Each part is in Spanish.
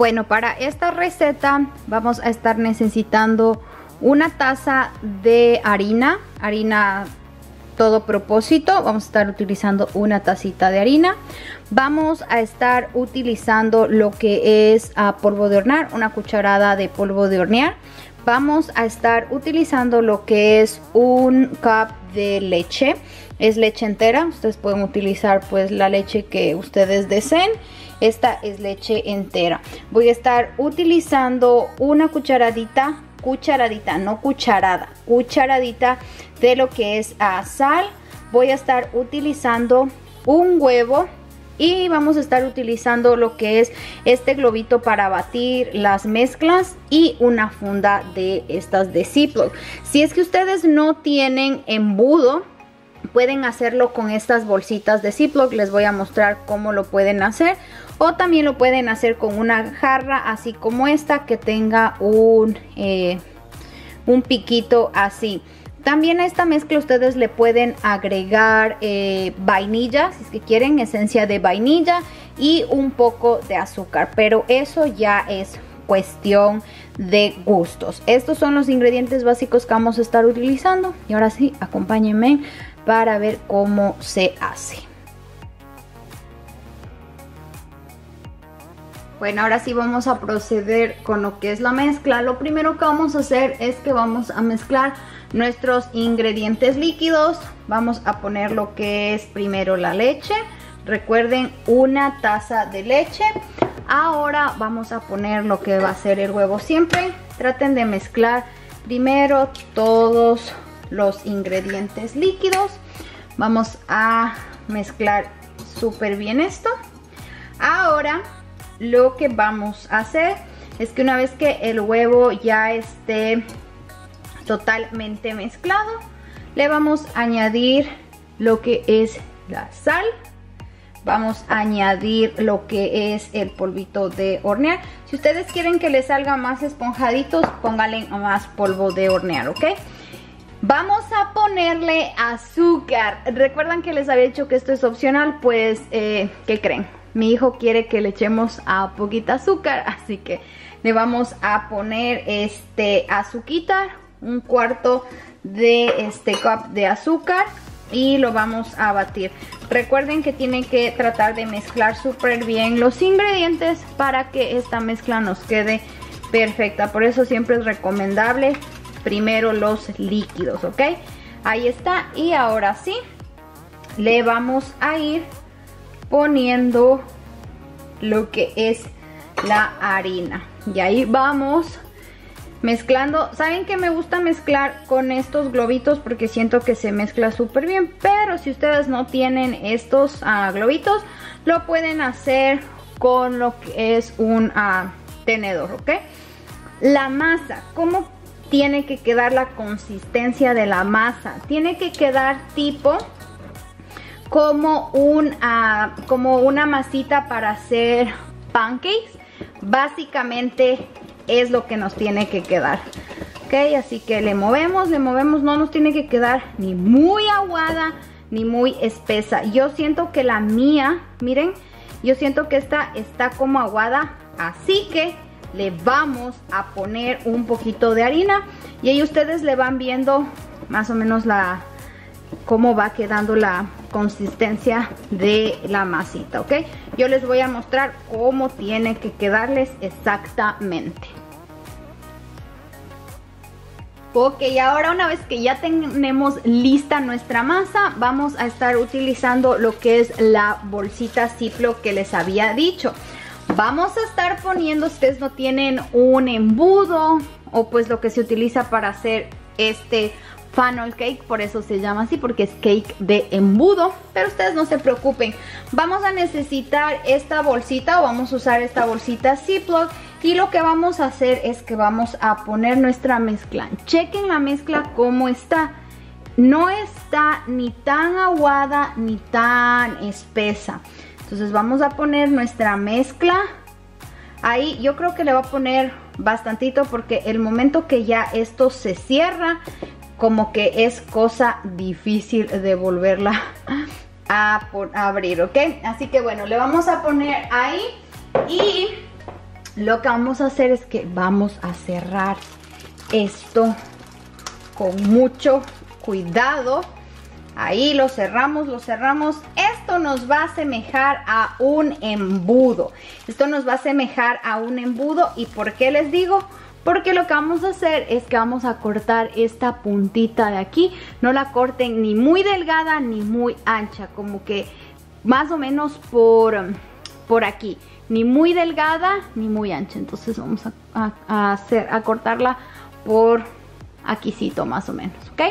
Bueno, para esta receta vamos a estar necesitando una taza de harina, harina todo propósito. Vamos a estar utilizando una tacita de harina. Vamos a estar utilizando lo que es ah, polvo de hornear, una cucharada de polvo de hornear. Vamos a estar utilizando lo que es un cup de leche. Es leche entera. Ustedes pueden utilizar pues la leche que ustedes deseen. Esta es leche entera. Voy a estar utilizando una cucharadita cucharadita, no cucharada, cucharadita de lo que es a sal. Voy a estar utilizando un huevo y vamos a estar utilizando lo que es este globito para batir las mezclas y una funda de estas de Ziploc. Si es que ustedes no tienen embudo, pueden hacerlo con estas bolsitas de Ziploc. Les voy a mostrar cómo lo pueden hacer. O también lo pueden hacer con una jarra así como esta que tenga un, eh, un piquito así. También a esta mezcla ustedes le pueden agregar eh, vainilla, si es que quieren, esencia de vainilla y un poco de azúcar. Pero eso ya es cuestión de gustos. Estos son los ingredientes básicos que vamos a estar utilizando. Y ahora sí, acompáñenme para ver cómo se hace. Bueno, ahora sí vamos a proceder con lo que es la mezcla. Lo primero que vamos a hacer es que vamos a mezclar nuestros ingredientes líquidos. Vamos a poner lo que es primero la leche. Recuerden una taza de leche. Ahora vamos a poner lo que va a ser el huevo siempre. Traten de mezclar primero todos los ingredientes líquidos. Vamos a mezclar súper bien esto. Ahora lo que vamos a hacer es que una vez que el huevo ya esté totalmente mezclado, le vamos a añadir lo que es la sal. Vamos a añadir lo que es el polvito de hornear. Si ustedes quieren que le salga más esponjaditos, pónganle más polvo de hornear, ¿ok? Vamos a ponerle azúcar. ¿Recuerdan que les había dicho que esto es opcional? Pues, eh, ¿qué creen? Mi hijo quiere que le echemos a poquita azúcar, así que le vamos a poner este azúcar, un cuarto de este cup de azúcar y lo vamos a batir. Recuerden que tienen que tratar de mezclar súper bien los ingredientes para que esta mezcla nos quede perfecta. Por eso siempre es recomendable primero los líquidos, ¿ok? Ahí está y ahora sí le vamos a ir poniendo lo que es la harina. Y ahí vamos mezclando. Saben que me gusta mezclar con estos globitos porque siento que se mezcla súper bien. Pero si ustedes no tienen estos uh, globitos, lo pueden hacer con lo que es un uh, tenedor, ¿ok? La masa, ¿cómo tiene que quedar la consistencia de la masa? Tiene que quedar tipo como, un, uh, como una masita para hacer pancakes. Básicamente es lo que nos tiene que quedar. Ok, así que le movemos, le movemos, no nos tiene que quedar ni muy aguada ni muy espesa. Yo siento que la mía, miren, yo siento que esta está como aguada, así que le vamos a poner un poquito de harina y ahí ustedes le van viendo más o menos la cómo va quedando la consistencia de la masita, ¿ok? Yo les voy a mostrar cómo tiene que quedarles exactamente. Ok, ahora una vez que ya tenemos lista nuestra masa, vamos a estar utilizando lo que es la bolsita Ziploc que les había dicho. Vamos a estar poniendo, ustedes no tienen un embudo o pues lo que se utiliza para hacer este funnel cake, por eso se llama así, porque es cake de embudo, pero ustedes no se preocupen. Vamos a necesitar esta bolsita o vamos a usar esta bolsita Ziploc y lo que vamos a hacer es que vamos a poner nuestra mezcla. Chequen la mezcla cómo está. No está ni tan aguada ni tan espesa. Entonces vamos a poner nuestra mezcla. Ahí yo creo que le voy a poner bastantito porque el momento que ya esto se cierra como que es cosa difícil de volverla a, abrir, ¿ok? Así que bueno, le vamos a poner ahí y lo que vamos a hacer es que vamos a cerrar esto con mucho cuidado. Ahí lo cerramos, lo cerramos. Esto nos va a asemejar a un embudo. Esto nos va a asemejar a un embudo. ¿Y por qué les digo? Porque lo que vamos a hacer es que vamos a cortar esta puntita de aquí. No la corten ni muy delgada ni muy ancha. Como que más o menos por, por aquí. Ni muy delgada ni muy ancha. Entonces vamos a, hacer, a cortarla por aquícito más o menos. ¿Ok?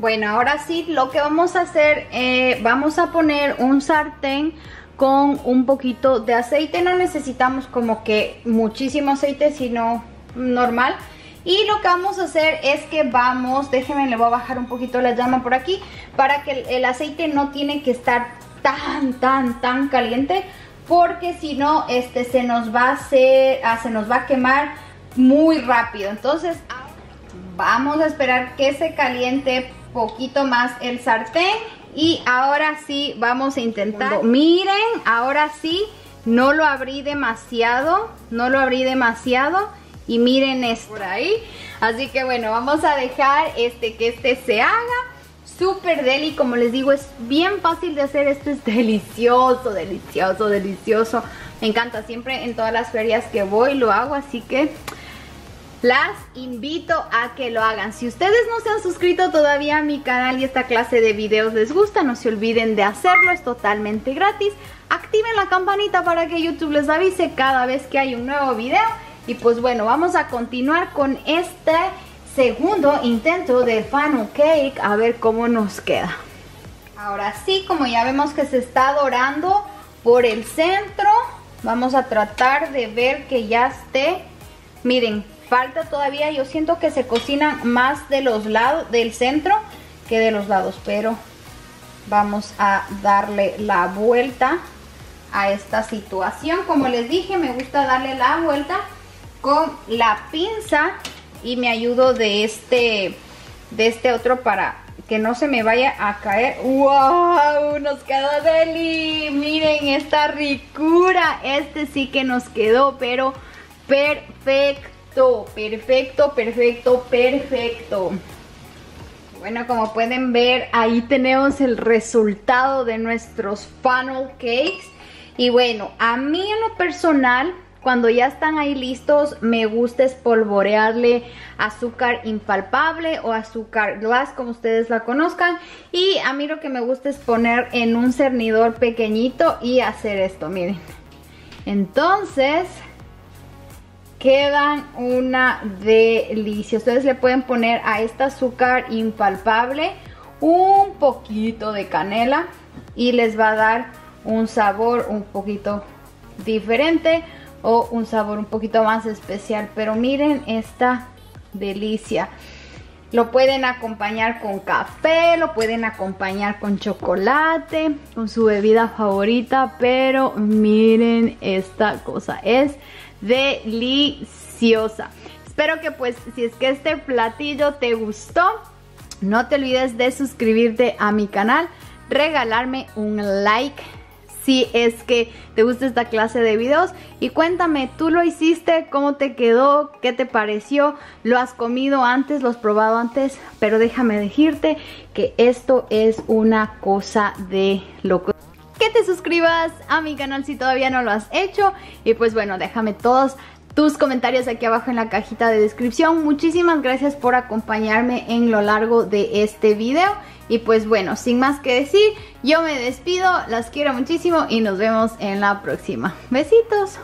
Bueno, ahora sí, lo que vamos a hacer, eh, vamos a poner un sartén con un poquito de aceite. No necesitamos como que muchísimo aceite, sino normal. Y lo que vamos a hacer es que vamos, déjenme, le voy a bajar un poquito la llama por aquí, para que el, aceite no tiene que estar tan, tan, tan caliente, porque si no, este se nos va a hacer, ah, se nos va a quemar muy rápido. Entonces, vamos a esperar que se caliente poquito más el sartén y ahora sí vamos a intentar. Miren, ahora sí, no lo abrí demasiado, no lo abrí demasiado y miren esto por ahí. Así que bueno, vamos a dejar este que este se haga. Súper deli, como les digo, es bien fácil de hacer. Esto es delicioso, delicioso, delicioso. Me encanta, siempre en todas las ferias que voy lo hago, así que las invito a que lo hagan. Si ustedes no se han suscrito todavía a mi canal y esta clase de videos les gusta, no se olviden de hacerlo, es totalmente gratis. Activen la campanita para que YouTube les avise cada vez que hay un nuevo video. Y pues bueno, vamos a continuar con este segundo intento de funnel cake, a ver cómo nos queda. Ahora sí, como ya vemos que se está dorando por el centro, vamos a tratar de ver que ya esté, miren, falta todavía, yo siento que se cocinan más de los lados, del centro que de los lados, pero vamos a darle la vuelta a esta situación. Como les dije, me gusta darle la vuelta con la pinza y me ayudo de este, de este otro para que no se me vaya a caer. ¡Wow! Nos quedó deli. Miren esta ricura. Este sí que nos quedó, pero perfecto perfecto, perfecto, perfecto. Bueno, como pueden ver, ahí tenemos el resultado de nuestros funnel cakes. Y bueno, a mí en lo personal, cuando ya están ahí listos, me gusta espolvorearle azúcar impalpable o azúcar glass, como ustedes la conozcan. Y a mí lo que me gusta es poner en un cernidor pequeñito y hacer esto, miren. Entonces, quedan una delicia. Ustedes le pueden poner a este azúcar impalpable un poquito de canela y les va a dar un sabor un poquito diferente o un sabor un poquito más especial. Pero miren esta delicia. Lo pueden acompañar con café, lo pueden acompañar con chocolate, con su bebida favorita, pero miren esta cosa, es deliciosa. Espero que pues si es que este platillo te gustó, no te olvides de suscribirte a mi canal, regalarme un like si es que te gusta esta clase de videos y cuéntame, ¿tú lo hiciste? ¿Cómo te quedó? ¿Qué te pareció? ¿Lo has comido antes? ¿Lo has probado antes? Pero déjame decirte que esto es una cosa de loco que te suscribas a mi canal si todavía no lo has hecho. Y pues bueno, déjame todos tus comentarios aquí abajo en la cajita de descripción. Muchísimas gracias por acompañarme en lo largo de este video. Y pues bueno, sin más que decir, yo me despido, las quiero muchísimo y nos vemos en la próxima. Besitos.